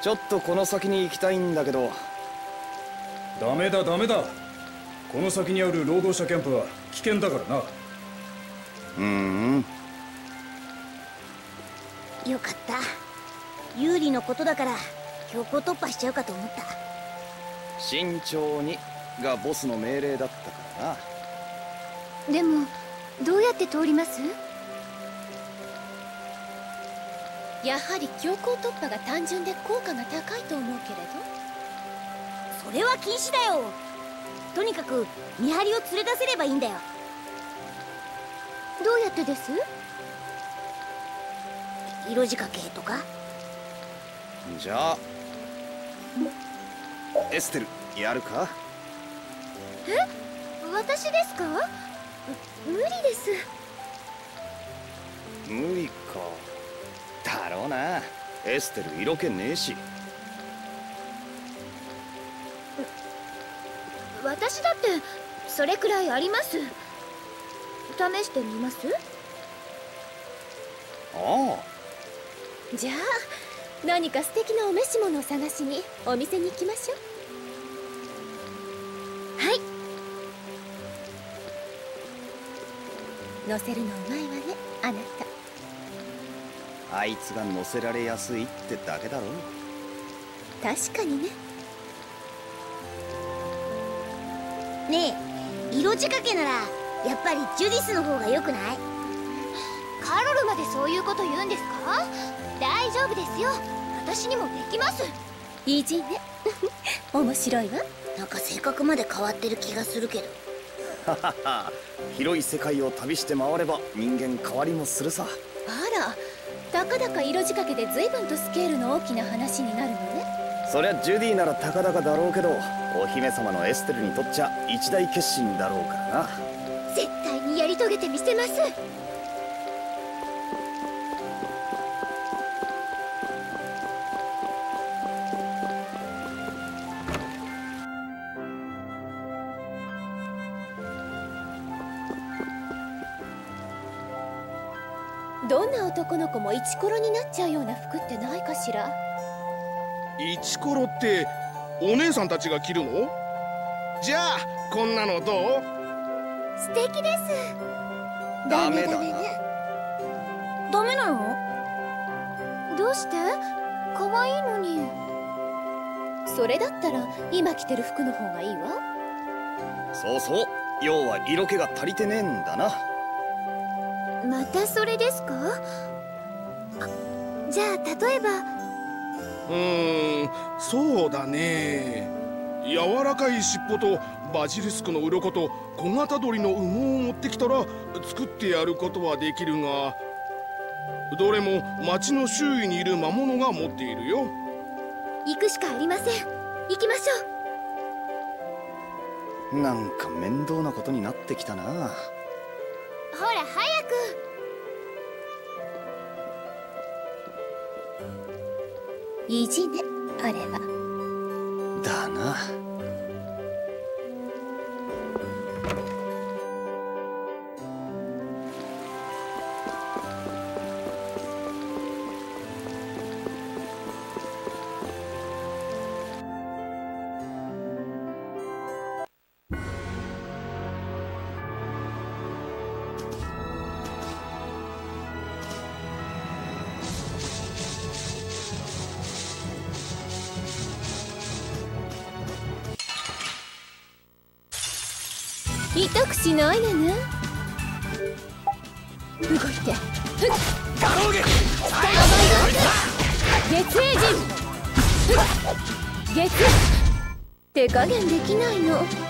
ちょっとこの先に行きたいんだけど。ダメだダメだ。この先にある労働者キャンプは危険だからな。うん。よかった。有利のことだから強行突破しちゃうかと思った。慎重にがボスの命令だったからな。でもどうやって通ります？やはり強行突破が単純で効果が高いと思うけれど。それは禁止だよ。とにかく見張りを連れ出せればいいんだよ。どうやってです？色仕掛けとか。じゃあエステルやるか？え？私ですか？無理です。無理かだろうな。エステル色気ねえし。私だってそれくらいあります。試してみます？ああ。じゃあ何か素敵なお召し物を探しにお店に行きましょう。はい。乗せるのうまいわねあなたあいつが乗せられやすいってだけだろ。確かにね。ねえ色仕掛けならやっぱりジュディスの方が良くない？カロルまでそういうこと言うんですか？大丈夫ですよ。私にもできます。いいじね。面白いわ。なんか性格まで変わってる気がするけど。広い世界を旅して回れば人間変わりもするさ。あらたかだか色仕掛けで随分とスケールの大きな話になるのね。そりゃジュディならたかだかだろうけどお姫様のエステルにとっちゃ一大決心だろうからな。絶対にやり遂げてみせます男の子もイチコロになっちゃうような服ってないかしら？イチコロってお姉さんたちが着るの？じゃあこんなのどう？素敵です。ダメだな。ダメなの？どうして？可愛いのに。それだったら今着てる服の方がいいわ。そうそう。要は色気が足りてねえんだなまたそれですか？じゃあ例えば。うーんそうだね。柔らかい尻尾とバジリスクの鱗と小型鳥の羽毛を持ってきたら作ってやることはできるがどれも町の周囲にいる魔物が持っているよ。行くしかありません。行きましょう。なんか面倒なことになってきたなほら早く。意地ねあれは。だな痛くしないでね。動いて。ふっガローゲ月影人ふっ月手加減できないの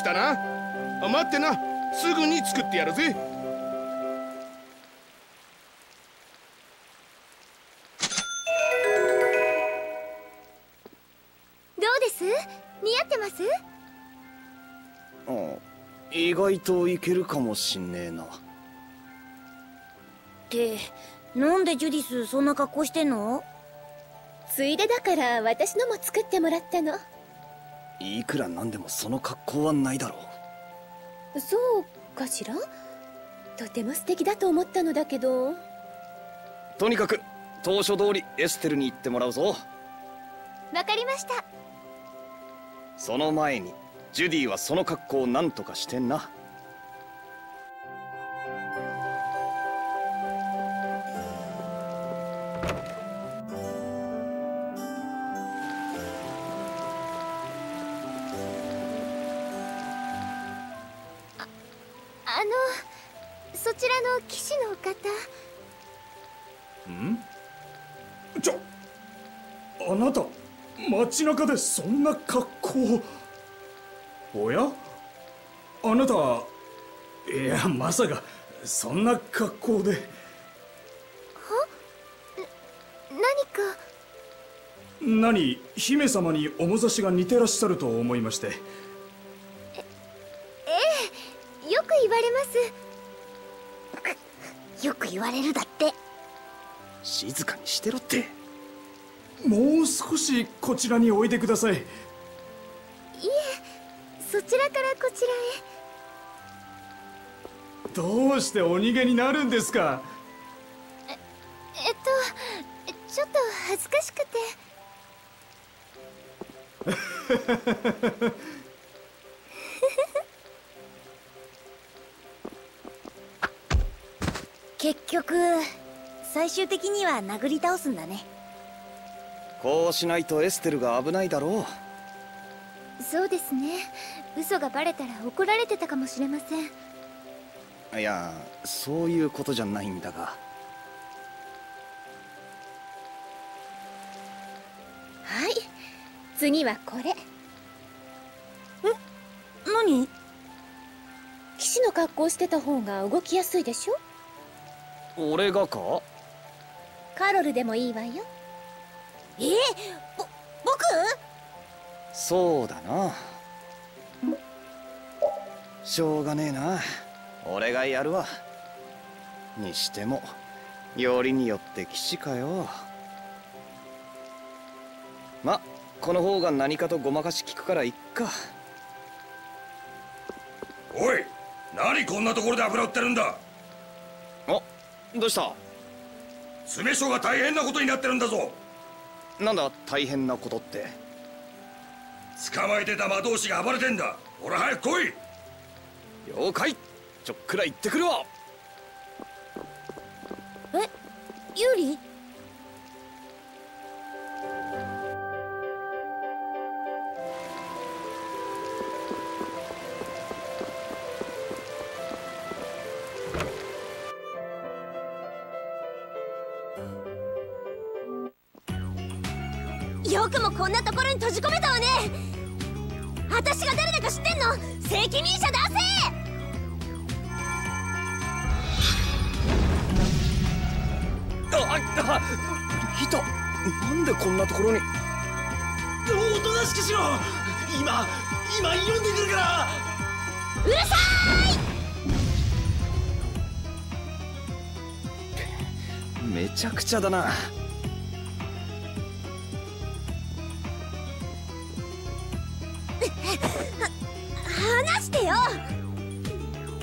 きたな。待ってな。すぐに作ってやるぜ。どうです？似合ってます？あ意外といけるかもしんねえな。ってなんでジュディスそんな格好してんの？ついでだから私のも作ってもらったのいくらなんでもその格好はないだろう。そうかしら？とても素敵だと思ったのだけど。とにかく当初通りエステルに行ってもらうぞ。わかりました。その前にジュディはその格好を何とかしてんなでそんな格好おや？あなたいやまさかそんな格好で。何か？何姫様に面差しが似てらっしゃると思いまして。よく言われます。よく言われるだって。静かにしてろってもう少しこちらにおいでください。そちらからこちらへ。どうしてお逃げになるんですか？えっとちょっと恥ずかしくて。結局最終的には殴り倒すんだねこうしないとエステルが危ないだろそうですね。嘘がバレたら怒られてたかもしれません。ういやそういうことじゃないんだが。はい。次はこれ。何？騎士の格好してた方が動きやすいでしょ？俺がか？カロルでもいいわよえぼ僕？そうだな。しょうがねえな。俺がやるわ。にしてもよりによって騎士かよ。まこの方が何かとごまかし聞くからいっか。おい何こんなところで油売ってるんだ？あどうした？詰所が大変なことになってるんだぞなんだ大変なことって？捕まえてた魔導士が暴れてんだ。ほら早く来い。了解。ちょっくら行ってくるわ。えユーリ？よくもこんなところに閉じ込めたわね。私が誰だか知ってんの？責任者出せああいた。なんでこんなところに？おとなしくしろ！今今読んでくるから！うるさめちゃくちゃだな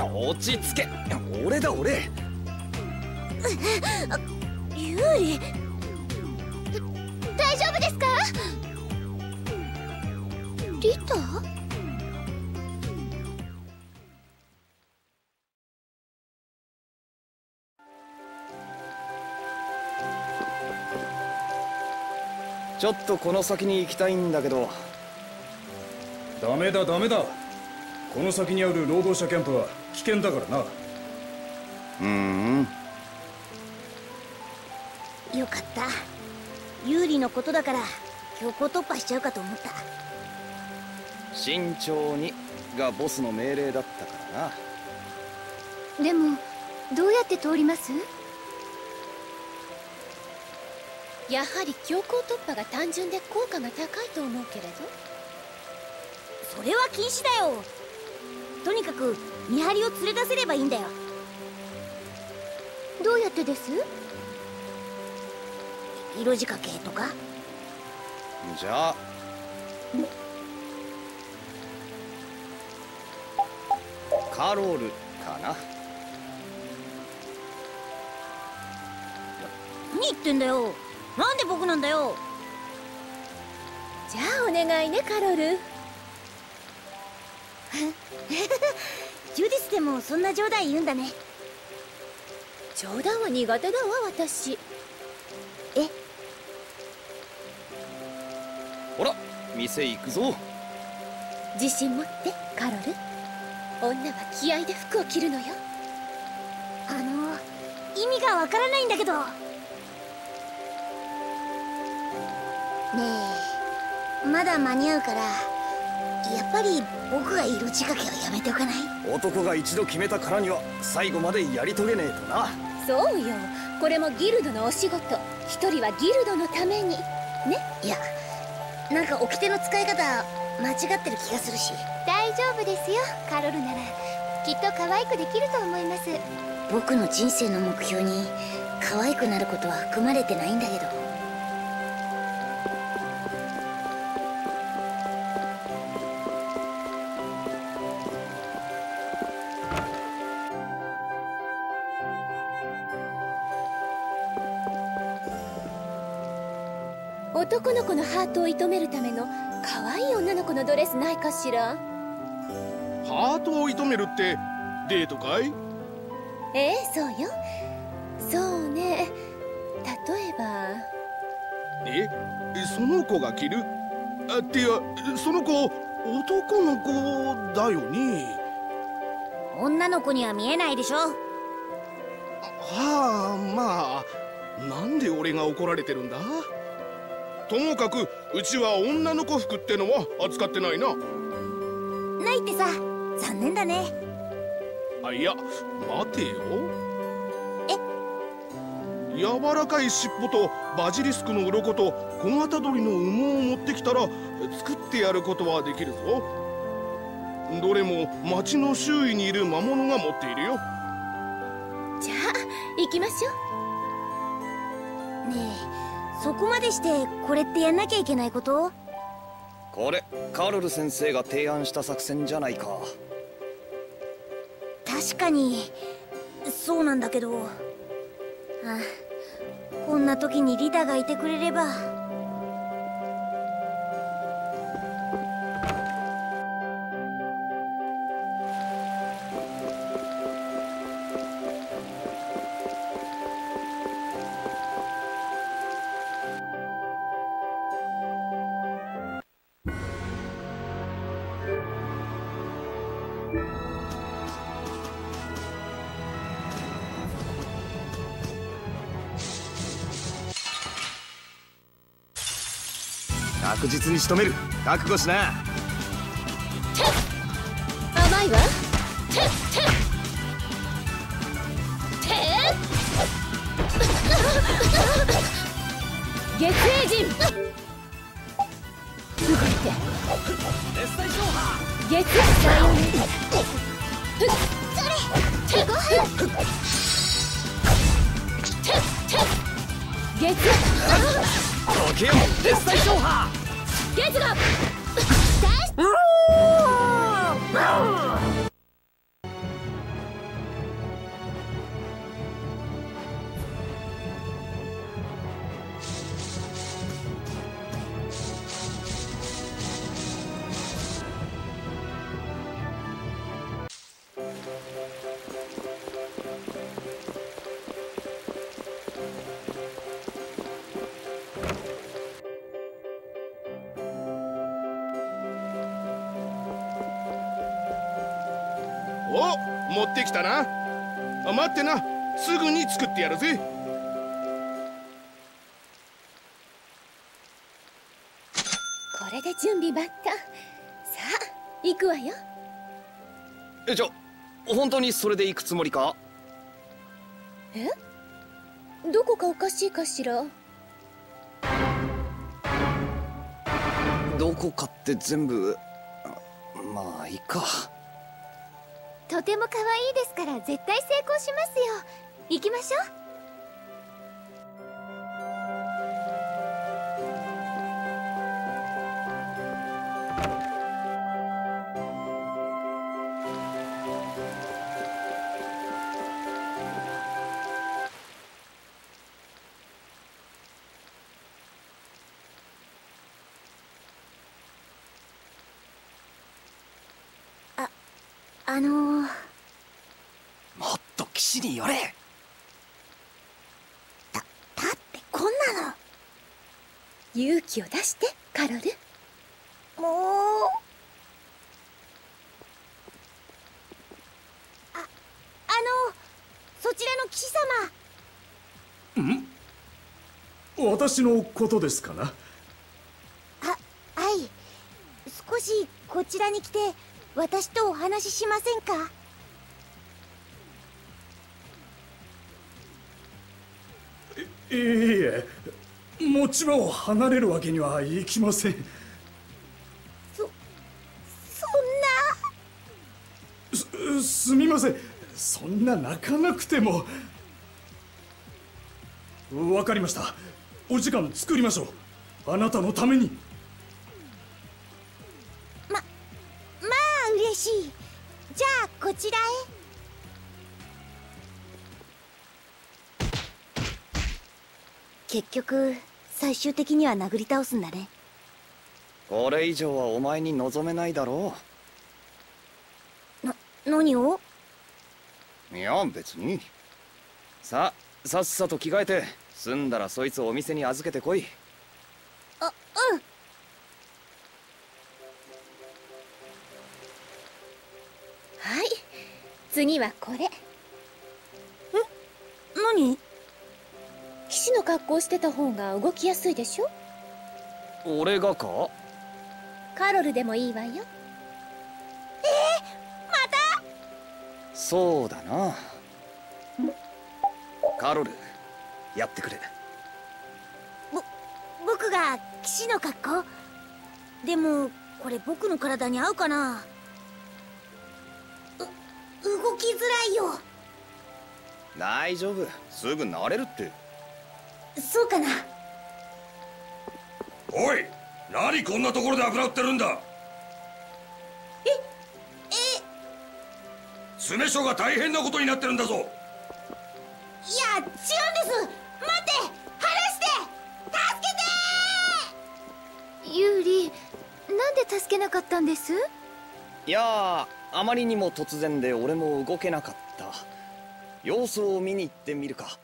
落ち着け。俺だ俺。ユーリ大丈夫ですか？リタ？ちょっとこの先に行きたいんだけど。ダメだダメだ。この先にある労働者キャンプは危険だからな。うーん。よかった。ユーリのことだから強行突破しちゃうかと思った。慎重にがボスの命令だったからな。でもどうやって通ります？やはり強行突破が単純で効果が高いと思うけれど。それは禁止だよ。とにかく見張りを連れ出せればいいんだよ。どうやってです？色仕掛けとか？じゃあ。カロールかな。何言ってんだよ。なんで僕なんだよ。じゃあお願いねカロル ジュディスでもそんな冗談言うんだね。冗談は苦手だわ私。え？ほら店行くぞ。自信持ってカロル。女は気合で服を着るのよ。あの意味がわからないんだけど。ねえまだ間に合うからやっぱり僕が色仕掛けをやめておかない？男が一度決めたからには最後までやり遂げねえとな。そうよ。これもギルドのお仕事。一人はギルドのために。ね？いや。なんか掟の使い方間違ってる気がするし。大丈夫ですよ。カロルなら。きっと可愛くできると思います。僕の人生の目標に可愛くなることは含まれてないんだけどスないかしら？ハートを射止めるってデートかい？ええそうよ。そうね。例えば。え？その子が着る？あってやその子男の子だよね？女の子には見えないでしょ。はあまあ。なんで俺が怒られてるんだ？ともかくうちは女の子服ってのは扱ってないな。ないってさ。残念だね。あいや待てよ。え？柔らかい尻尾とバジリスクの鱗と小型鳥の羽毛を持ってきたら作ってやることはできるぞ。どれも町の周囲にいる魔物が持っているよ。じゃあ行きましょねえそこまでしてこれってやんなきゃいけないこと？これカロル先生が提案した作戦じゃないか。確かにそうなんだけど。あこんな時にリタがいてくれれば確実に仕留める。覚悟しな。う甘いわ。月影人。動いて月さよね月時計よ熱帯消波月が 持ってきたな。あ待ってな。すぐに作ってやるぜ。これで準備万端さあ行くわよ。えじゃ本当にそれで行くつもりか？え？どこかおかしいかしら？どこかって全部あまあいいかとても可愛いですから絶対成功しますよ。行きましょう。あのー、もっと岸に寄れ。だってこんなの。勇気を出してカロル。もう。ああのそちらの騎士様。ん？私のことですかな？ははい。少しこちらに来て私とお話ししませんか？いいえ。持ち場を離れるわけにはいきません。そそんな。すすみません。そんな泣かなくても。わかりました。お時間作りましょう。あなたのために。まあ嬉しい。じゃあこちらへ結局最終的には殴り倒すんだね。これ以上はお前に望めないだろな何を？ういや別に。さあさっさと着替えて済んだらそいつをお店に預けてこい。あうん。はい。次はこれ。何？騎士の格好してた方が動きやすいでしょ？俺がか？カロルでもいいわよ。そうだな。カロルやってくれ。僕が騎士の格好？でもこれ僕の体に合うかな？う動きづらいよ。大丈夫。すぐ慣れるってそうかな。おい何こんなところで油売ってるんだ？え詰め所が大変なことになってるんだぞ。いや違うんです。待って離して。助ユーリなんで助けなかったんです？いやーあまりにも突然で俺も動けなかった。様子を見に行ってみるか